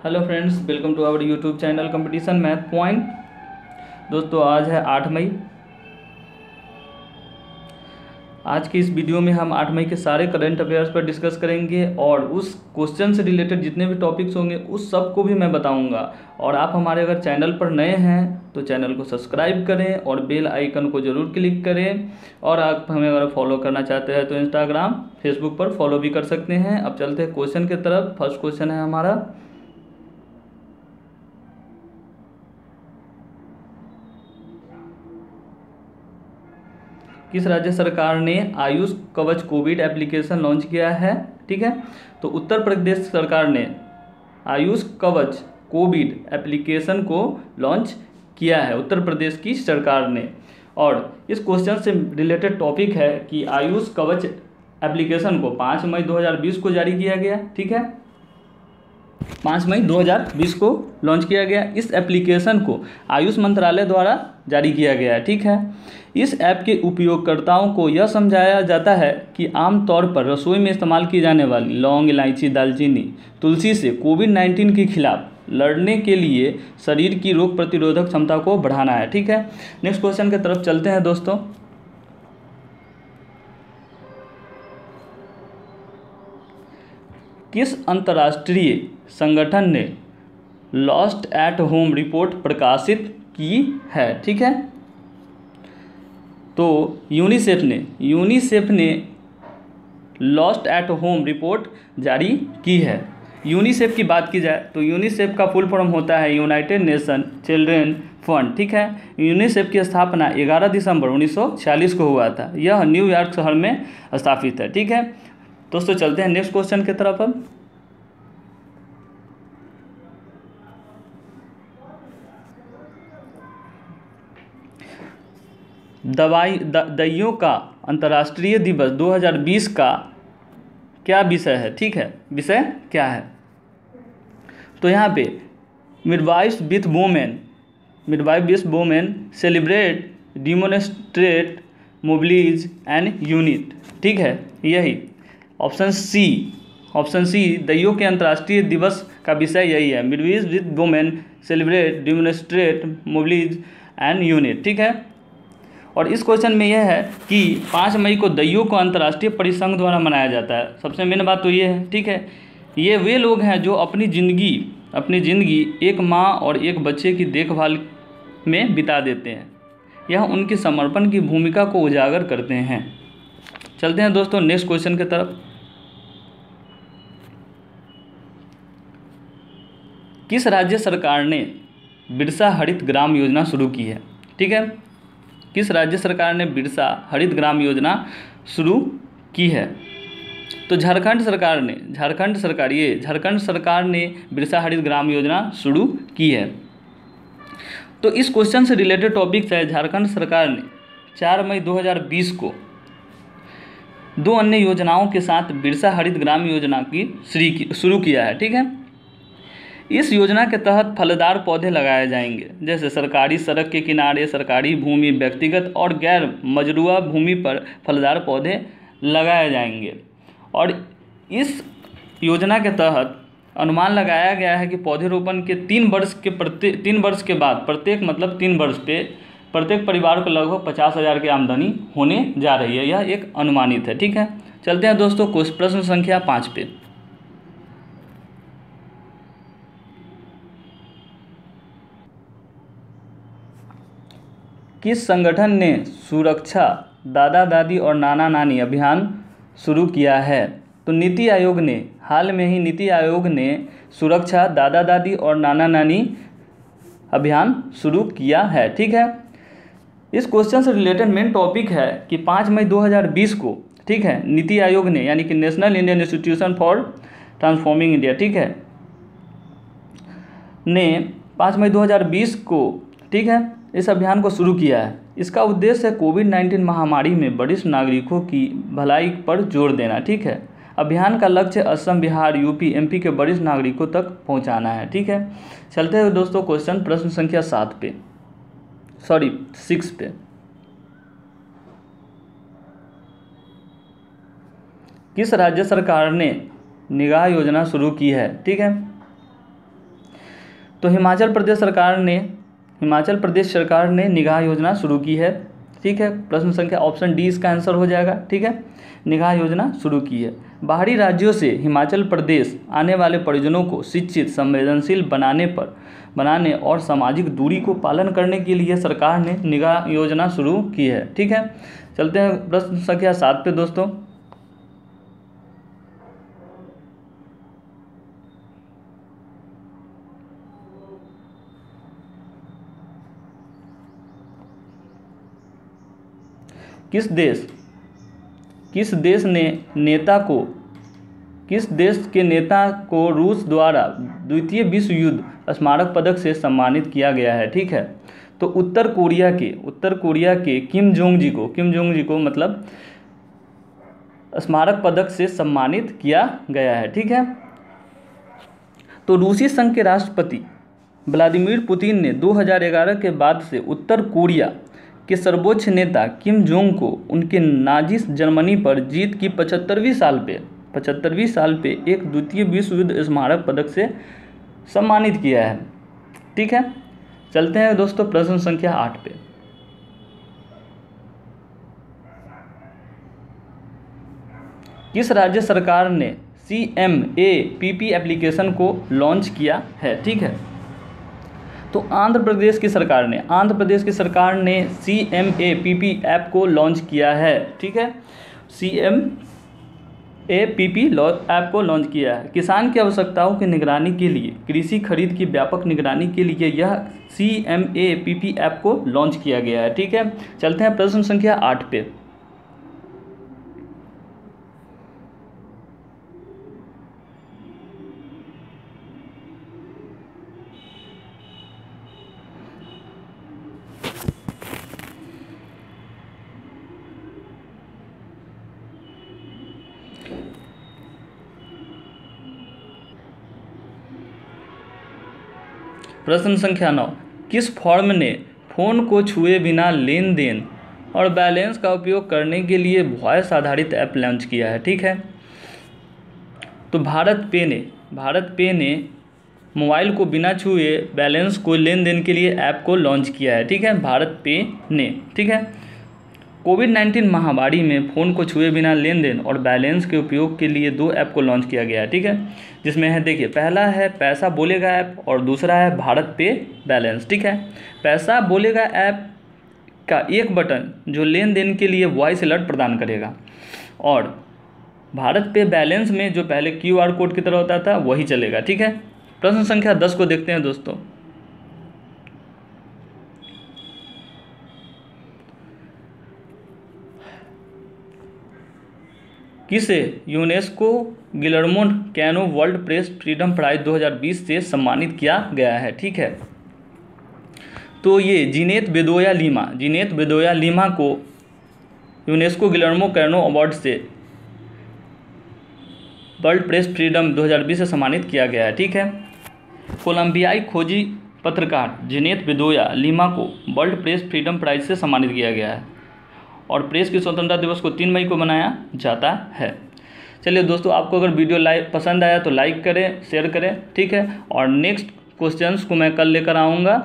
Hello friends, welcome to our YouTube channel competition math point. दोस्तों, आज है आठ मई। आज की इस वीडियो में हम आठ मई के सारे करंट अफेयर्स पर डिस्कस करेंगे और उस क्वेश्चन से रिलेटेड जितने भी टॉपिक्स होंगे, उस सबको भी मैं बताऊँगा। और आप हमारे अगर चैनल पर नए हैं तो चैनल को सब्सक्राइब करें और बेल आइकन को ज़रूर क्लिक करें। और आप हमें अगर फॉलो करना चाहते हैं तो इंस्टाग्राम फेसबुक पर फॉलो भी कर सकते हैं। अब चलते हैं क्वेश्चन की तरफ़। फ़र्स्ट क्वेश्चन है हमारा किस राज्य सरकार ने आयुष कवच कोविड एप्लीकेशन लॉन्च किया है? ठीक है? तो उत्तर प्रदेश सरकार ने आयुष कवच कोविड एप्लीकेशन को लॉन्च किया है, उत्तर प्रदेश की सरकार ने। और इस क्वेश्चन से रिलेटेड टॉपिक है कि आयुष कवच एप्लीकेशन को पाँच मई 2020 को जारी किया गया, ठीक है? पाँच मई 2020 को लॉन्च किया गया। इस एप्लीकेशन को आयुष मंत्रालय द्वारा जारी किया गया है ठीक है? इस ऐप के उपयोगकर्ताओं को यह समझाया जाता है कि आमतौर पर रसोई में इस्तेमाल की जाने वाली लौंग, इलायची, दालचीनी, तुलसी से कोविड नाइन्टीन के खिलाफ लड़ने के लिए शरीर की रोग प्रतिरोधक क्षमता को बढ़ाना है, ठीक है? नेक्स्ट क्वेश्चन की तरफ़ चलते हैं दोस्तों। किस अंतर्राष्ट्रीय संगठन ने लॉस्ट एट होम रिपोर्ट प्रकाशित की है? ठीक है? तो यूनिसेफ ने यूनिसेफ ने लॉस्ट एट होम रिपोर्ट जारी की है। यूनिसेफ की बात की जाए तो यूनिसेफ का फुल फॉर्म होता है यूनाइटेड नेशन चिल्ड्रेन फंड ठीक है? यूनिसेफ की स्थापना 11 दिसंबर 1946 को हुआ था। यह न्यूयॉर्क शहर में स्थापित है, ठीक है? दोस्तों, चलते हैं नेक्स्ट क्वेश्चन की तरफ़ अब दवाई दइयों का अंतर्राष्ट्रीय दिवस 2020 का क्या विषय है? ठीक है, विषय क्या है? तो यहाँ पे midwife with women midwife with women celebrate demonstrate mobilise and unite ठीक है, यही। ऑप्शन सी ऑप्शन सी दइयों के अंतर्राष्ट्रीय दिवस का विषय यही है। Midwives with women celebrate, demonstrate, mobilise and unite, ठीक है? और इस क्वेश्चन में यह है कि पाँच मई को दइयों को अंतर्राष्ट्रीय परिसंघ द्वारा मनाया जाता है। सबसे मेन बात तो ये है, ठीक है? ये वे लोग हैं जो अपनी ज़िंदगी अपनी ज़िंदगी एक माँ और एक बच्चे की देखभाल में बिता देते हैं। यह उनकी समर्पण की भूमिका को उजागर करते हैं। चलते हैं दोस्तों, नेक्स्ट क्वेश्चन की तरफ़। किस राज्य सरकार ने बिरसा हरित ग्राम योजना शुरू की है? ठीक है? किस राज्य सरकार ने बिरसा हरित ग्राम योजना शुरू की है? तो झारखंड सरकार ने, झारखंड सरकार, ये झारखंड सरकार ने बिरसा हरित ग्राम योजना शुरू की है। तो इस क्वेश्चन से रिलेटेड टॉपिक है, झारखंड सरकार ने चार मई 2020 को दो अन्य योजनाओं के साथ बिरसा हरित ग्राम योजना की, शुरू किया है, ठीक है? इस योजना के तहत फलदार पौधे लगाए जाएँगे, जैसे सरकारी सड़क के किनारे, सरकारी भूमि, व्यक्तिगत और गैर मजरूआ भूमि पर फलदार पौधे लगाए जाएँगे। और इस योजना के तहत अनुमान लगाया गया है कि पौधेरोपण के तीन वर्ष के प्रत्येक तीन वर्ष के बाद, प्रत्येक मतलब तीन वर्ष पे, प्रत्येक परिवार को लगभग पचास हज़ार की आमदनी होने जा रही है। यह एक अनुमानित है, ठीक है? चलते हैं दोस्तों प्रश्न संख्या पाँच पे। किस संगठन ने सुरक्षा दादा दादी और नाना नानी अभियान शुरू किया है? तो नीति आयोग ने, हाल में ही नीति आयोग ने सुरक्षा दादा दादी और नाना नानी अभियान शुरू किया है, ठीक है? इस क्वेश्चन से रिलेटेड मेन टॉपिक है कि पाँच मई 2020 को, ठीक है, नीति आयोग ने, यानी कि national Indian institution for transforming India ठीक है, ने पाँच मई 2020 को, ठीक है इस अभियान को शुरू किया है। इसका उद्देश्य है कोविड नाइन्टीन महामारी में वरिष्ठ नागरिकों की भलाई पर ज़ोर देना, ठीक है? अभियान का लक्ष्य असम, बिहार, यूपी, एमपी के वरिष्ठ नागरिकों तक पहुंचाना है, ठीक है? चलते हुए दोस्तों क्वेश्चन प्रश्न संख्या सात पे। सॉरी सिक्स पे। किस राज्य सरकार ने निगाह योजना शुरू की है, ठीक है? तो हिमाचल प्रदेश सरकार ने हिमाचल प्रदेश सरकार ने निगाह योजना शुरू की है। ठीक है, प्रश्न संख्या ऑप्शन डी इसका आंसर हो जाएगा। ठीक है, निगाह योजना शुरू की है। बाहरी राज्यों से हिमाचल प्रदेश आने वाले परिजनों को शिक्षित, संवेदनशील बनाने पर, बनाने और सामाजिक दूरी को पालन करने के लिए सरकार ने निगाह योजना शुरू की है। ठीक है, चलते हैं प्रश्न संख्या सात पे दोस्तों। किस देश किस देश ने नेता को, किस देश के नेता को रूस द्वारा द्वितीय विश्व युद्ध स्मारक पदक से सम्मानित किया गया है? ठीक है। तो उत्तर कोरिया के, उत्तर कोरिया के किम जोंग जी को, किम जोंग जी को मतलब स्मारक पदक से सम्मानित किया गया है। ठीक है। तो रूसी संघ के राष्ट्रपति व्लादिमीर पुतिन ने 2011 के बाद से उत्तर कोरिया के सर्वोच्च नेता किम जोंग को उनके नाजी जर्मनी पर जीत की पचहत्तरवीं साल पे, पचहत्तरवीं साल पे एक द्वितीय विश्व युद्ध स्मारक पदक से सम्मानित किया है। ठीक है? चलते हैं दोस्तों प्रश्न संख्या आठ पे। किस राज्य सरकार ने C M A P P application को लॉन्च किया है? ठीक है? तो आंध्र प्रदेश की सरकार ने, आंध्र प्रदेश की सरकार ने C M A P P app को लॉन्च किया है, ठीक है? C M A P P app को लॉन्च किया है। किसान की आवश्यकताओं की निगरानी के लिए, कृषि खरीद की व्यापक निगरानी के लिए यह C M A P P app को लॉन्च किया गया है, ठीक है? चलते हैं प्रश्न संख्या आठ पे। प्रश्न संख्या नौ। किस फॉर्म ने फ़ोन को छुए बिना लेन देन और बैलेंस का उपयोग करने के लिए वॉयस आधारित ऐप लॉन्च किया है? ठीक है? तो भारत पे ने, भारत पे ने मोबाइल को बिना छुए बैलेंस को लेन देन के लिए ऐप को लॉन्च किया है। ठीक है? भारत पे ने। ठीक है? कोविड नाइन्टीन महामारी में फ़ोन को छुए बिना लेन देन और बैलेंस के उपयोग के लिए दो ऐप को लॉन्च किया गया है, ठीक है? जिसमें है, देखिए, पहला है पैसा बोलेगा ऐप और दूसरा है भारत पे बैलेंस, ठीक है? पैसा बोलेगा ऐप का एक बटन जो लेन देन के लिए वॉइस अलर्ट प्रदान करेगा। और भारत पे बैलेंस में जो पहले क्यू आर कोड की तरह होता था, वही चलेगा, ठीक है? प्रश्न संख्या दस को देखते हैं दोस्तों। किसे UNESCO Guillermo Cano World Press Freedom Prize 2020 से सम्मानित किया गया है? ठीक है। तो ये Jineth Bedoya Lima, Jineth Bedoya Lima को यूनेस्को गिलर्मो कैनो अवार्ड से वर्ल्ड प्रेस फ्रीडम 2020 से सम्मानित किया गया है। ठीक है। कोलंबियाई खोजी पत्रकार जिनेत बेदोया लीमा को वर्ल्ड प्रेस फ्रीडम प्राइज से सम्मानित किया गया है। और प्रेस की स्वतंत्रता दिवस को तीन मई को मनाया जाता है। चलिए दोस्तों, आपको अगर वीडियो लाइक पसंद आया तो लाइक करें, शेयर करें, ठीक है? और नेक्स्ट क्वेश्चंस को मैं कल लेकर आऊँगा।